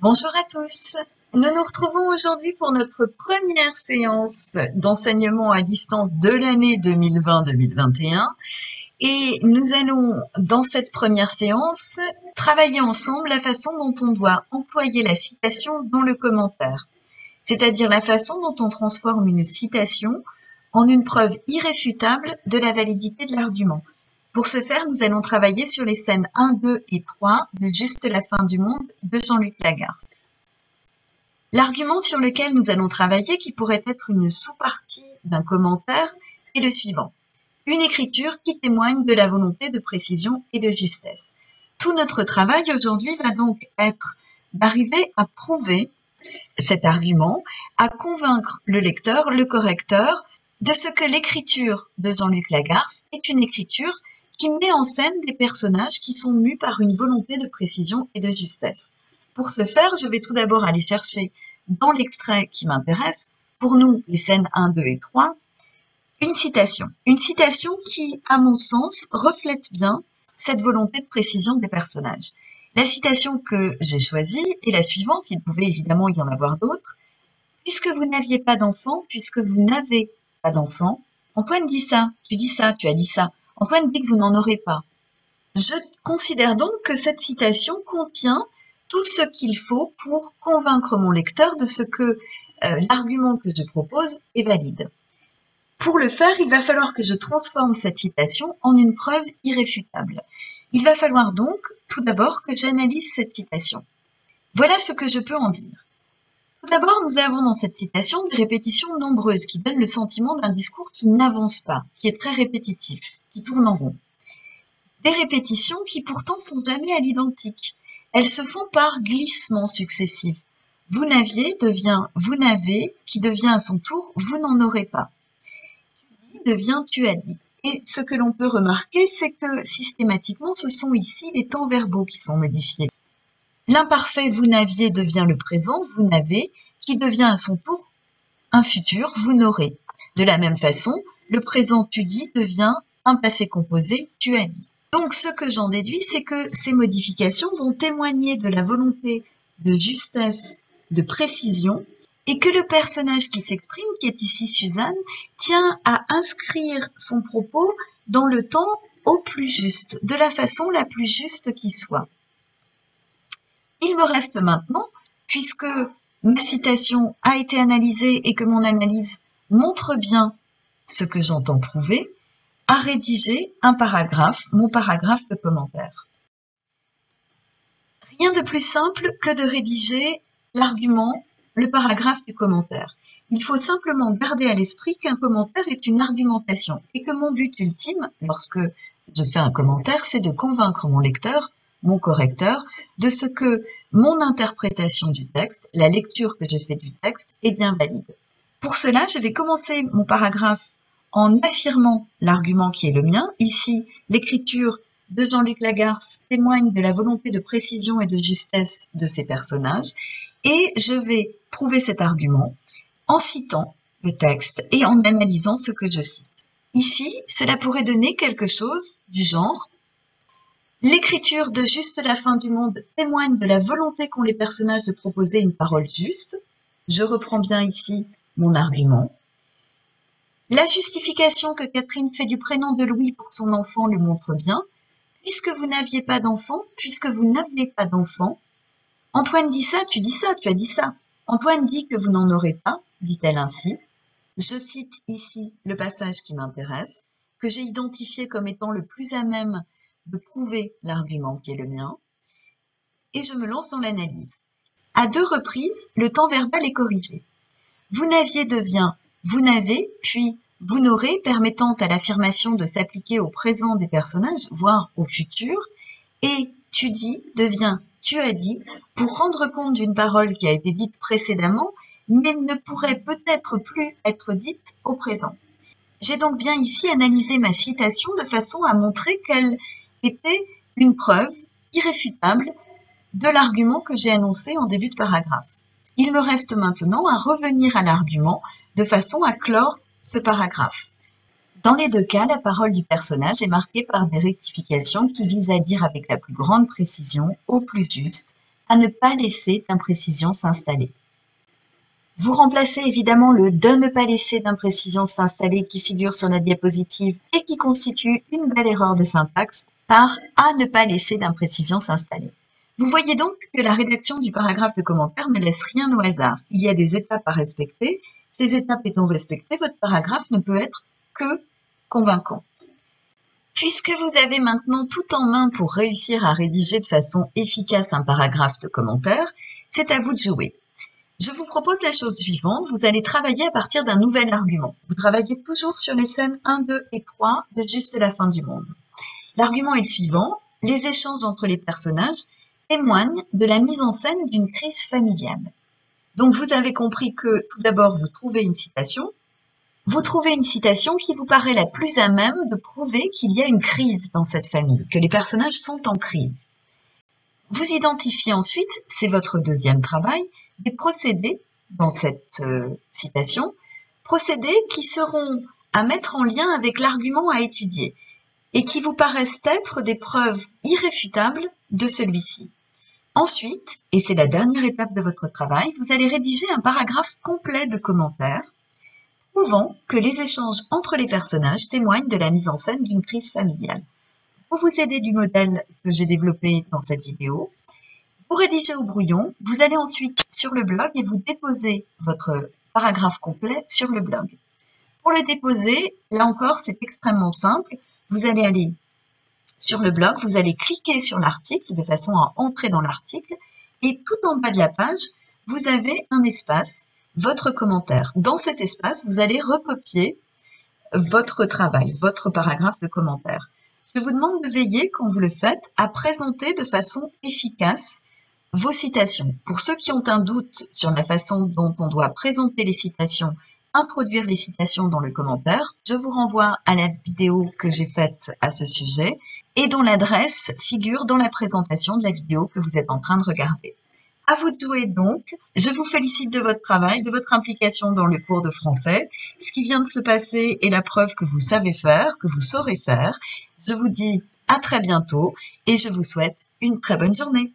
Bonjour à tous. Nous nous retrouvons aujourd'hui pour notre première séance d'enseignement à distance de l'année 2020-2021. Et nous allons, dans cette première séance, travailler ensemble la façon dont on doit employer la citation dans le commentaire. C'est-à-dire la façon dont on transforme une citation en une preuve irréfutable de la validité de l'argument. Pour ce faire, nous allons travailler sur les scènes 1, 2 et 3 de Juste la fin du monde de Jean-Luc Lagarce. L'argument sur lequel nous allons travailler, qui pourrait être une sous-partie d'un commentaire, est le suivant. Une écriture qui témoigne de la volonté de précision et de justesse. Tout notre travail aujourd'hui va donc être d'arriver à prouver cet argument, à convaincre le lecteur, le correcteur, de ce que l'écriture de Jean-Luc Lagarce est une écriture qui met en scène des personnages qui sont mus par une volonté de précision et de justesse. Pour ce faire, je vais tout d'abord aller chercher dans l'extrait qui m'intéresse, pour nous, les scènes 1, 2 et 3, une citation. Une citation qui, à mon sens, reflète bien cette volonté de précision des personnages. La citation que j'ai choisie est la suivante, il pouvait évidemment y en avoir d'autres. Puisque vous n'aviez pas d'enfant, puisque vous n'avez pas d'enfant, Antoine dit ça, tu dis ça, tu as dit ça. Antoine dit que vous n'en aurez pas. Je considère donc que cette citation contient tout ce qu'il faut pour convaincre mon lecteur de ce que euh, l'argument que je propose est valide. Pour le faire, il va falloir que je transforme cette citation en une preuve irréfutable. Il va falloir donc tout d'abord que j'analyse cette citation. Voilà ce que je peux en dire. Tout d'abord, nous avons dans cette citation des répétitions nombreuses qui donnent le sentiment d'un discours qui n'avance pas, qui est très répétitif, qui tourne en rond. Des répétitions qui pourtant sont jamais à l'identique. Elles se font par glissements successifs. Vous n'aviez devient vous n'avez, qui devient à son tour vous n'en aurez pas. Tu dis devient tu as dit. Et ce que l'on peut remarquer, c'est que systématiquement, ce sont ici les temps verbaux qui sont modifiés. L'imparfait vous n'aviez devient le présent vous n'avez, qui devient à son tour un futur vous n'aurez. De la même façon, le présent tu dis devient un passé composé tu as dit. Donc ce que j'en déduis, c'est que ces modifications vont témoigner de la volonté de justesse, de précision, et que le personnage qui s'exprime, qui est ici Suzanne, tient à inscrire son propos dans le temps au plus juste, de la façon la plus juste qui soit. Il me reste maintenant, puisque ma citation a été analysée et que mon analyse montre bien ce que j'entends prouver, à rédiger un paragraphe, mon paragraphe de commentaire. Rien de plus simple que de rédiger l'argument, le paragraphe du commentaire. Il faut simplement garder à l'esprit qu'un commentaire est une argumentation et que mon but ultime, lorsque je fais un commentaire, c'est de convaincre mon lecteur, mon correcteur, de ce que mon interprétation du texte, la lecture que j'ai fait du texte, est bien valide. Pour cela, je vais commencer mon paragraphe en affirmant l'argument qui est le mien. Ici, l'écriture de Jean-Luc Lagarce témoigne de la volonté de précision et de justesse de ces personnages. Et je vais prouver cet argument en citant le texte et en analysant ce que je cite. Ici, cela pourrait donner quelque chose du genre L'écriture de Juste la fin du monde témoigne de la volonté qu'ont les personnages de proposer une parole juste. Je reprends bien ici mon argument. La justification que Catherine fait du prénom de Louis pour son enfant le montre bien. Puisque vous n'aviez pas d'enfant, puisque vous n'avez pas d'enfant, Antoine dit ça, tu dis ça, tu as dit ça. Antoine dit que vous n'en aurez pas, dit-elle ainsi. Je cite ici le passage qui m'intéresse, que j'ai identifié comme étant le plus à même de prouver l'argument qui est le mien, et je me lance dans l'analyse. À deux reprises, le temps verbal est corrigé. Vous n'aviez devient vous n'avez, puis vous n'aurez, permettant à l'affirmation de s'appliquer au présent des personnages, voire au futur, et tu dis devient tu as dit pour rendre compte d'une parole qui a été dite précédemment, mais ne pourrait peut-être plus être dite au présent. J'ai donc bien ici analysé ma citation de façon à montrer qu'elle était une preuve irréfutable de l'argument que j'ai annoncé en début de paragraphe. Il me reste maintenant à revenir à l'argument de façon à clore ce paragraphe. Dans les deux cas, la parole du personnage est marquée par des rectifications qui visent à dire avec la plus grande précision, au plus juste, à ne pas laisser d'imprécision s'installer. Vous remplacez évidemment le de ne pas laisser d'imprécision s'installer qui figure sur la diapositive et qui constitue une belle erreur de syntaxe par à ne pas laisser d'imprécision s'installer. Vous voyez donc que la rédaction du paragraphe de commentaire ne laisse rien au hasard. Il y a des étapes à respecter. Ces étapes étant respectées, votre paragraphe ne peut être que convaincant. Puisque vous avez maintenant tout en main pour réussir à rédiger de façon efficace un paragraphe de commentaire, c'est à vous de jouer. Je vous propose la chose suivante, vous allez travailler à partir d'un nouvel argument. Vous travaillez toujours sur les scènes 1, 2 et 3 de Juste la fin du monde. L'argument est le suivant, les échanges entre les personnages témoignent de la mise en scène d'une crise familiale. Donc vous avez compris que tout d'abord vous trouvez une citation, vous trouvez une citation qui vous paraît la plus à même de prouver qu'il y a une crise dans cette famille, que les personnages sont en crise. Vous identifiez ensuite, c'est votre deuxième travail, des procédés dans cette euh, citation, procédés qui seront à mettre en lien avec l'argument à étudier et qui vous paraissent être des preuves irréfutables de celui-ci. Ensuite, et c'est la dernière étape de votre travail, vous allez rédiger un paragraphe complet de commentaires prouvant que les échanges entre les personnages témoignent de la mise en scène d'une crise familiale. Pour vous aider du modèle que j'ai développé dans cette vidéo, vous rédigez au brouillon, vous allez ensuite sur le blog et vous déposez votre paragraphe complet sur le blog. Pour le déposer, là encore, c'est extrêmement simple. Vous allez aller sur le blog, vous allez cliquer sur l'article de façon à entrer dans l'article et tout en bas de la page, vous avez un espace votre commentaire. Dans cet espace, vous allez recopier votre travail, votre paragraphe de commentaire. Je vous demande de veiller, quand vous le faites, à présenter de façon efficace vos citations. Pour ceux qui ont un doute sur la façon dont on doit présenter les citations, introduire les citations dans le commentaire, je vous renvoie à la vidéo que j'ai faite à ce sujet et dont l'adresse figure dans la présentation de la vidéo que vous êtes en train de regarder. À vous de jouer donc. Je vous félicite de votre travail, de votre implication dans le cours de français. Ce qui vient de se passer est la preuve que vous savez faire, que vous saurez faire. Je vous dis à très bientôt et je vous souhaite une très bonne journée.